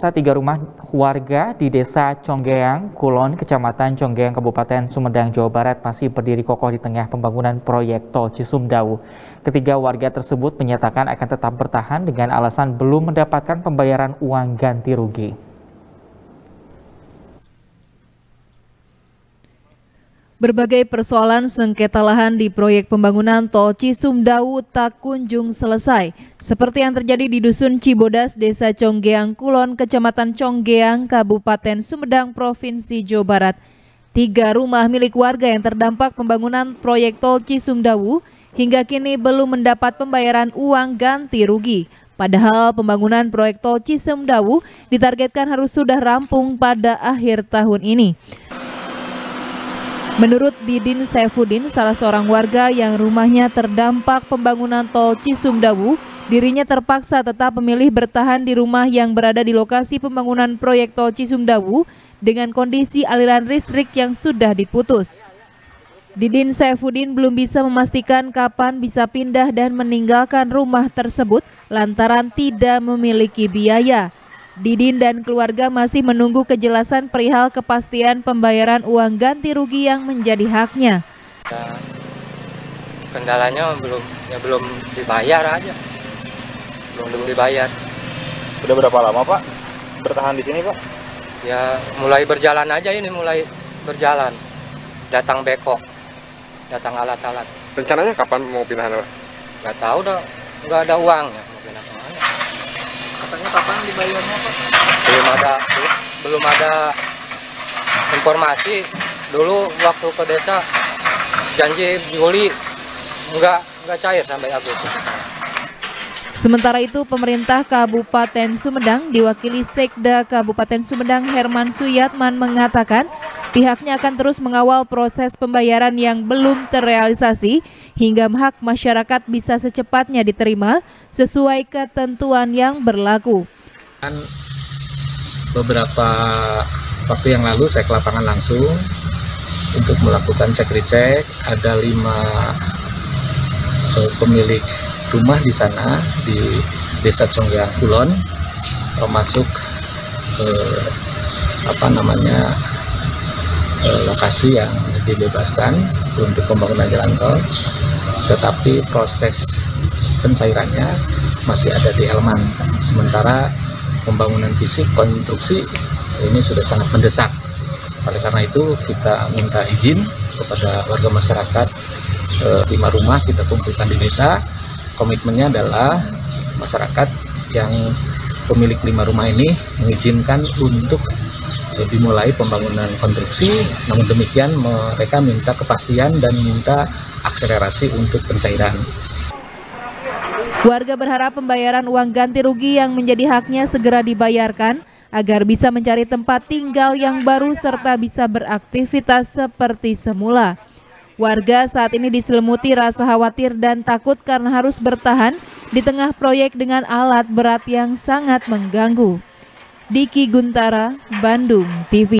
Tiga rumah warga di Desa Conggeang, Kulon, Kecamatan Conggeang, Kabupaten Sumedang, Jawa Barat masih berdiri kokoh di tengah pembangunan proyek tol Cisumdawu. Ketiga warga tersebut menyatakan akan tetap bertahan dengan alasan belum mendapatkan pembayaran uang ganti rugi. Berbagai persoalan sengketa lahan di proyek pembangunan tol Cisumdawu tak kunjung selesai, seperti yang terjadi di Dusun Cibodas, Desa Conggeang, Kulon, Kecamatan Conggeang, Kabupaten Sumedang, Provinsi Jawa Barat. Tiga rumah milik warga yang terdampak pembangunan proyek tol Cisumdawu hingga kini belum mendapat pembayaran uang ganti rugi. Padahal pembangunan proyek tol Cisumdawu ditargetkan harus sudah rampung pada akhir tahun ini. Menurut Didin Saifuddin, salah seorang warga yang rumahnya terdampak pembangunan tol Cisumdawu, dirinya terpaksa tetap memilih bertahan di rumah yang berada di lokasi pembangunan proyek tol Cisumdawu dengan kondisi aliran listrik yang sudah diputus. Didin Saifuddin belum bisa memastikan kapan bisa pindah dan meninggalkan rumah tersebut lantaran tidak memiliki biaya. Didin dan keluarga masih menunggu kejelasan perihal kepastian pembayaran uang ganti rugi yang menjadi haknya. Ya, kendalanya belum ya belum dibayar aja. Belum belum dibayar. Udah berapa lama Pak bertahan di sini Pak? Ya mulai berjalan aja ini mulai berjalan. Datang bekok, datang alat-alat. Rencananya kapan mau pindahan Pak? Gak tahu dah, nggak ada uangnya mau pindah ke mana. Katanya kapan dibayarnya Pak? Belum ada belum, ada informasi. Dulu waktu ke desa janji Juli nggak nggak cair sampai Agustus. Sementara itu, pemerintah Kabupaten Sumedang diwakili Sekda Kabupaten Sumedang Herman Suyatman mengatakan pihaknya akan terus mengawal proses pembayaran yang belum terrealisasi hingga hak masyarakat bisa secepatnya diterima sesuai ketentuan yang berlaku. Beberapa waktu yang lalu saya ke lapangan langsung untuk melakukan cek recek ada lima pemilik rumah di sana di Desa Conggang Kulon. Termasuk eh, apa namanya eh, lokasi yang dibebaskan untuk pembangunan jalan tol. Tetapi proses pencairannya masih ada di Elman sementara pembangunan fisik konstruksi ini sudah sangat mendesak. Oleh karena itu kita minta izin kepada warga masyarakat eh, lima rumah kita kumpulkan di desa komitmennya adalah masyarakat yang pemilik lima rumah ini mengizinkan untuk dimulai pembangunan konstruksi namun demikian mereka minta kepastian dan minta akselerasi untuk pencairan Warga berharap pembayaran uang ganti rugi yang menjadi haknya segera dibayarkan agar bisa mencari tempat tinggal yang baru serta bisa beraktivitas seperti semula. Warga saat ini diselimuti rasa khawatir dan takut karena harus bertahan di tengah proyek dengan alat berat yang sangat mengganggu. Diki Guntara, Bandung TV.